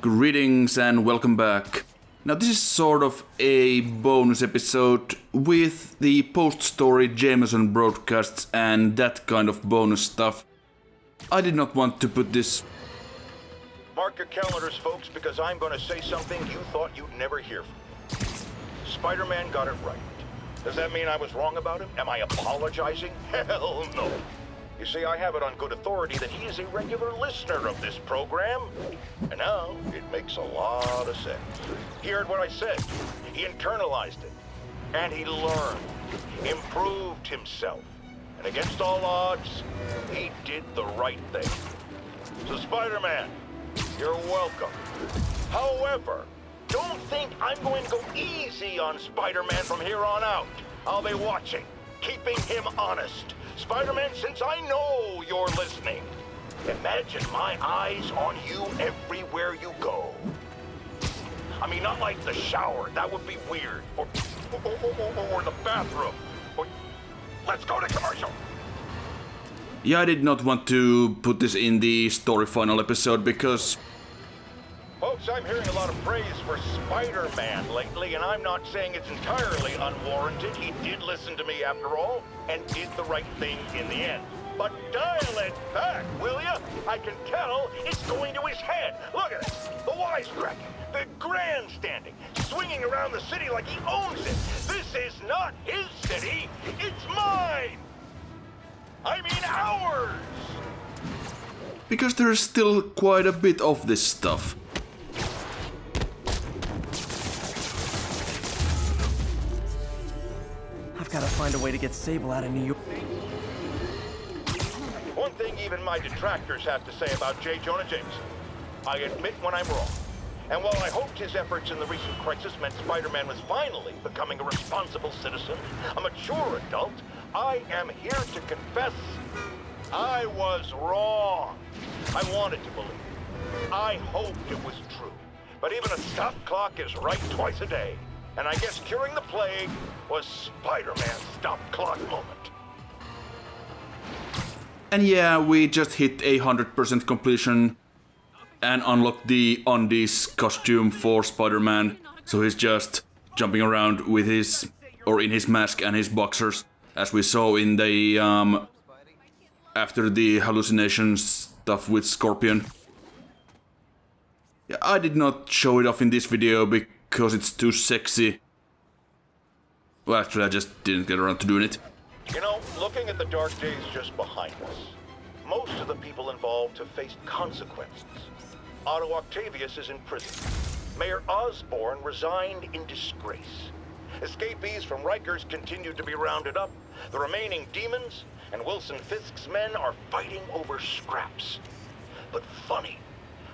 Greetings and welcome back. Now this is sort of a bonus episode with the post-story Jameson broadcasts and that kind of bonus stuff. I did not want to put this... Mark your calendars, folks, because I'm going to say something you thought you'd never hear from. Spider-Man got it right. Does that mean I was wrong about him? Am I apologizing? Hell no. You see, I have it on good authority that he is a regular listener of this program. And now, it makes a lot of sense. He heard what I said. He internalized it. And he learned. Improved himself. And against all odds, he did the right thing. So, Spider-Man, you're welcome. However, don't think I'm going to go easy on Spider-Man from here on out. I'll be watching, keeping him honest. Spider-Man, since I know you're listening, imagine my eyes on you everywhere you go. I mean, not like the shower. That would be weird. Or, or, or, or the bathroom. Let's go to commercial. Yeah, I did not want to put this in the story final episode because Folks, I'm hearing a lot of praise for Spider-Man lately, and I'm not saying it's entirely unwarranted. He did listen to me after all, and did the right thing in the end. But dial it back, will ya? I can tell it's going to his head. Look at it. The wisecracking, the grandstanding, swinging around the city like he owns it. This is not his city, it's mine. I mean ours. because there is still quite a bit of this stuff. I've got to find a way to get Sable out of New York. One thing even my detractors have to say about J. Jonah Jameson. I admit when I'm wrong. And while I hoped his efforts in the recent crisis meant Spider-Man was finally becoming a responsible citizen, a mature adult, I am here to confess I was wrong. I wanted to believe. I hoped it was true. But even a stop clock is right twice a day. And I guess curing the plague was Spider-Man's stop clock moment. And yeah, we just hit a 100% completion and unlocked the Undies costume for Spider-Man. So he's just jumping around with his, or in his mask and his boxers, as we saw in the, um, after the hallucination stuff with Scorpion. I did not show it off in this video because it's too sexy. Well, actually, I just didn't get around to doing it. You know, looking at the dark days just behind us, most of the people involved have faced consequences. Otto Octavius is in prison. Mayor Osborn resigned in disgrace. Escapees from Rikers continue to be rounded up. The remaining demons and Wilson Fisk's men are fighting over scraps. But funny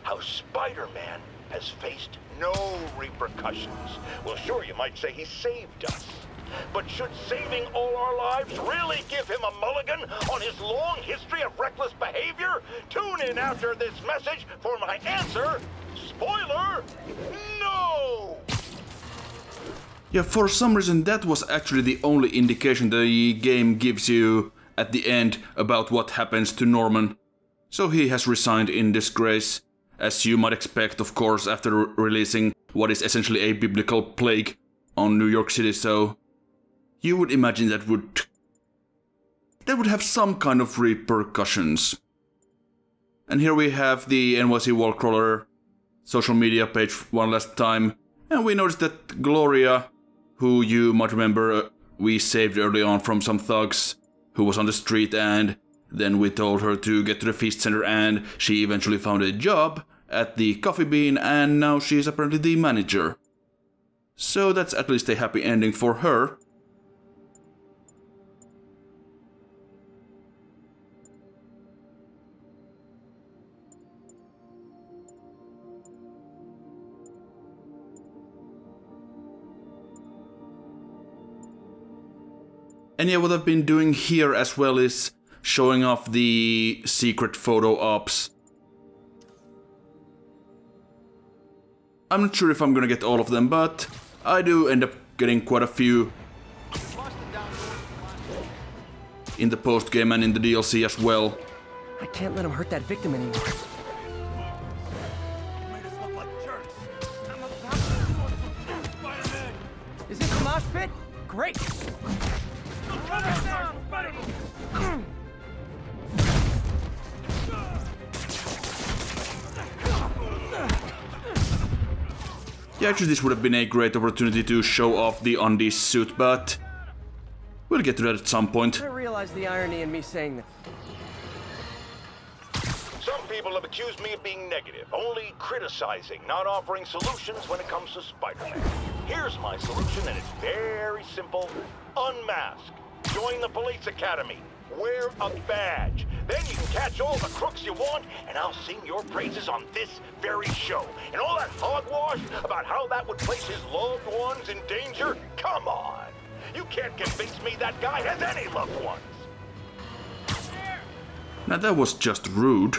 how Spider-Man has faced no repercussions. Well, sure, you might say he saved us. But should saving all our lives really give him a mulligan on his long history of reckless behavior? Tune in after this message for my answer. Spoiler, no! Yeah, for some reason that was actually the only indication the game gives you at the end about what happens to Norman. So he has resigned in disgrace, as you might expect of course after releasing what is essentially a biblical plague on New York City, so you would imagine that would that would have some kind of repercussions. And here we have the NYC Wallcrawler social media page one last time, and we notice that Gloria, who you might remember uh, we saved early on from some thugs who was on the street and then we told her to get to the feast center and she eventually found a job at the coffee bean and now she's apparently the manager. So that's at least a happy ending for her. And yeah, what I've been doing here as well is showing off the secret photo ops. I'm not sure if I'm gonna get all of them, but I do end up getting quite a few in the post game and in the DLC as well. I can't let him hurt that victim anymore. Is this the mosh pit? Great! Actually this would have been a great opportunity to show off the Undies suit, but we'll get to that at some point. I realize the irony in me saying that. Some people have accused me of being negative, only criticizing, not offering solutions when it comes to Spider-Man. Here's my solution, and it's very simple. Unmask. Join the police academy. Wear a badge. Then you can catch all the crooks you want, and I'll sing your praises on this very show. And all that hogwash about how that would place his loved ones in danger? Come on. You can't convince me that guy has any loved ones. Now that was just rude.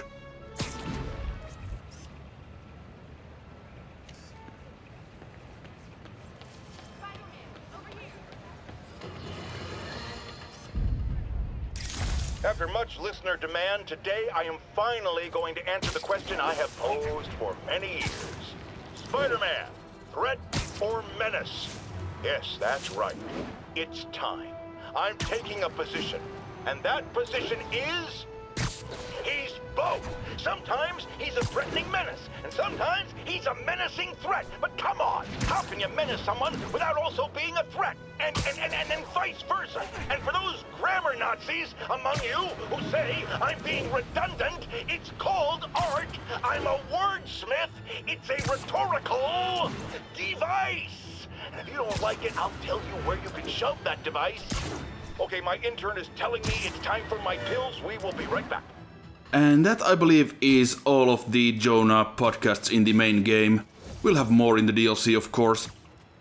After much listener demand, today I am finally going to answer the question I have posed for many years. Spider-Man, threat or menace? Yes, that's right. It's time. I'm taking a position. And that position is... He's both. Sometimes he's a threatening menace, and sometimes he's a menacing threat. But come on, how you menace someone without also being a threat? And and, and, and, and vice versa. And for those grammar Nazis among you who say I'm being redundant, it's called art. I'm a wordsmith. It's a rhetorical device. And if you don't like it, I'll tell you where you can shove that device. Okay, my intern is telling me it's time for my pills. We will be right back. And that, I believe, is all of the Jonah podcasts in the main game. We'll have more in the DLC, of course,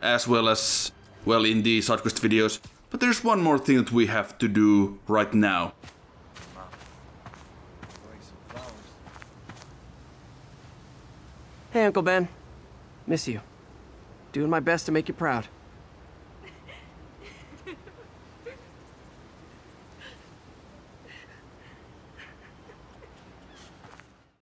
as well as, well, in the side quest videos. But there's one more thing that we have to do right now. Hey, Uncle Ben. Miss you. Doing my best to make you proud.